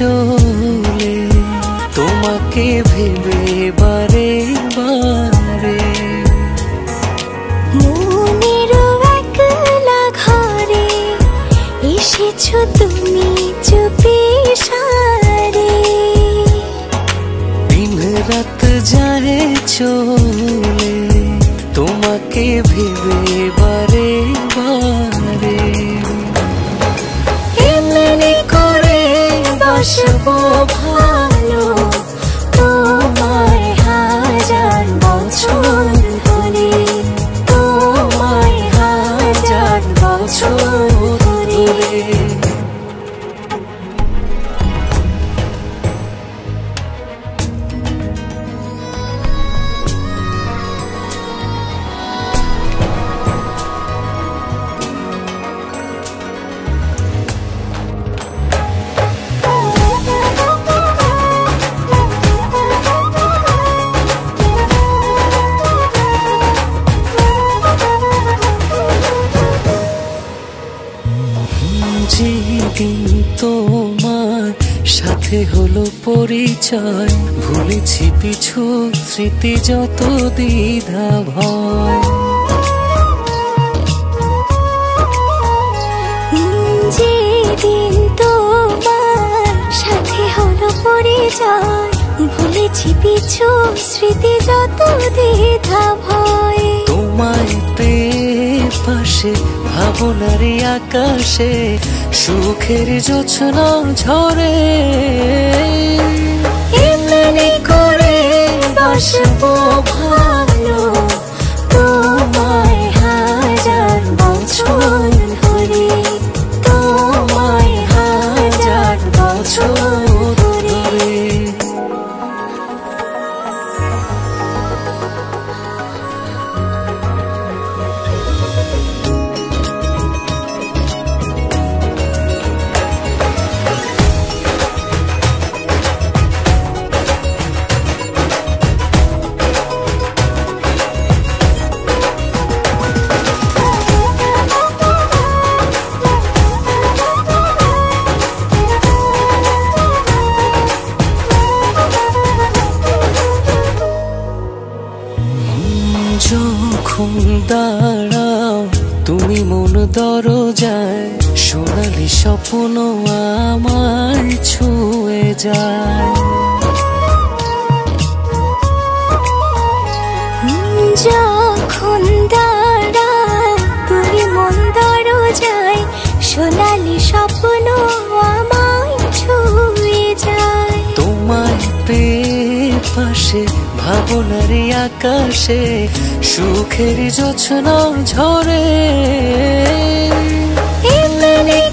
চলে তোমাকে ভেবে বারে বারে। ঘরে এসেছ তুমি চুপি সারে। দিন রাত যায় চলে তোমাকে ভেবে বারে বারে। বসবো ভালো তোমায় হাজার বছর ধরে তোমায় হাজার বছর ধরে। যেদিন তোমার সাথে হলো পরিচয়। ভুলেছি পিছু স্মৃতি যত দ্বিধা ভয়। যেদিন তোমার সাথে হলো পরিচয় ভুলেছি পিছু স্মৃতি যত দ্বিধা ভয়। তোমায় পেয়ে পাশে ভাবনারে আকাশে সুখের জোছনা ঝরে। করে বসবো। যখন দাঁড়াও তুমি মন দরজায় সোনালি স্বপ্ন আমার ছুঁয়ে যায়। যখন দাঁড়াও তুমি মন দরজায় সোনালি স্বপ্ন আমায় ছুঁয়ে যায়। তোমায় পেয়ে পাশে ভাবনার আকাশে সুখের জোছনা ঝরে।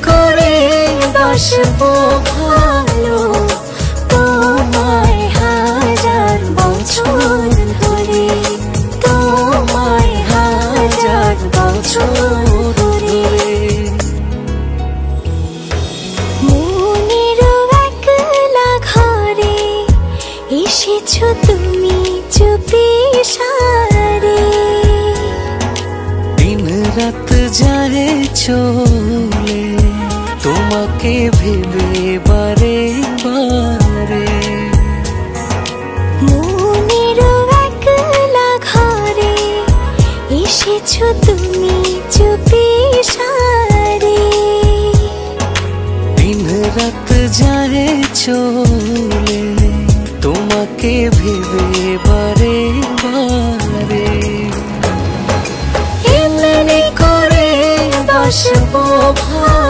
করে বসবো। যায় চলে তোমাকে ভেবে বারে বারে ঘরে এসেছ তুমি চুপি সারে। দিন রাত যায় চলে। তোমাকে ভেবে বারে বারে। 我，不怕。